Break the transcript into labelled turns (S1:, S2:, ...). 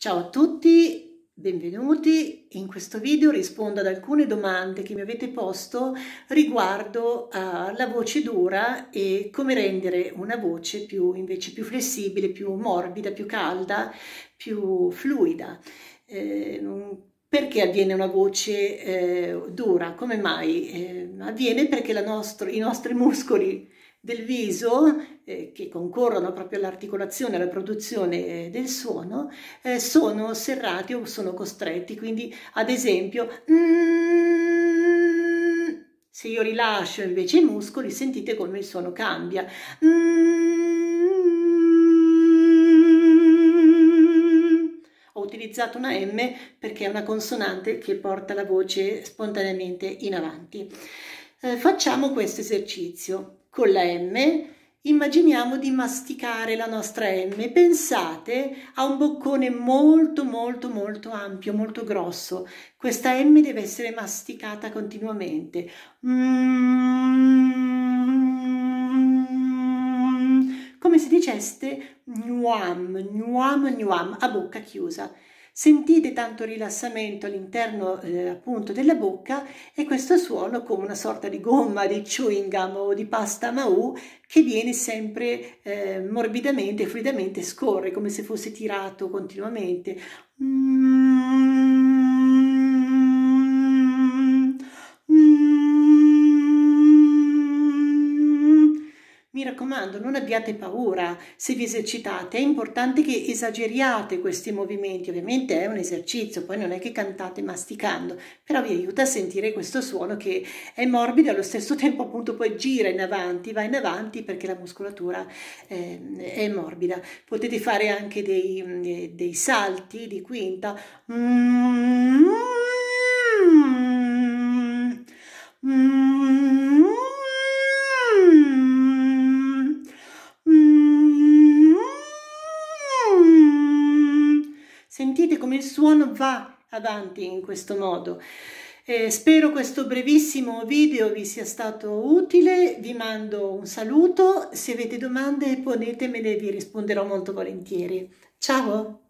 S1: Ciao a tutti, benvenuti. In questo video rispondo ad alcune domande che mi avete posto riguardo alla voce dura e come rendere una voce più, invece più flessibile, più morbida, più calda, più fluida. Eh, perché avviene una voce eh, dura? Come mai? Eh, avviene perché nostro, i nostri muscoli del viso eh, che concorrono proprio all'articolazione, alla produzione eh, del suono, eh, sono serrati o sono costretti. Quindi, ad esempio, mm, se io rilascio invece i muscoli, sentite come il suono cambia. Mm, ho utilizzato una M perché è una consonante che porta la voce spontaneamente in avanti. Eh, facciamo questo esercizio con la M, immaginiamo di masticare la nostra M. Pensate a un boccone molto molto molto ampio, molto grosso. Questa M deve essere masticata continuamente. Mm, come se diceste gnuam, gnuam, gnuam, a bocca chiusa. Sentite tanto rilassamento all'interno eh, appunto della bocca e questo suono come una sorta di gomma, di chewing gum o di pasta mau che viene sempre eh, morbidamente, fluidamente, scorre come se fosse tirato continuamente. Mm Mi raccomando, non abbiate paura se vi esercitate, è importante che esageriate questi movimenti, ovviamente è un esercizio, poi non è che cantate masticando, però vi aiuta a sentire questo suono che è morbido e allo stesso tempo appunto poi gira in avanti, va in avanti perché la muscolatura eh, è morbida. Potete fare anche dei, dei salti di quinta. Mm Sentite come il suono va avanti in questo modo. Eh, spero questo brevissimo video vi sia stato utile, vi mando un saluto, se avete domande ponetemele, vi risponderò molto volentieri. Ciao!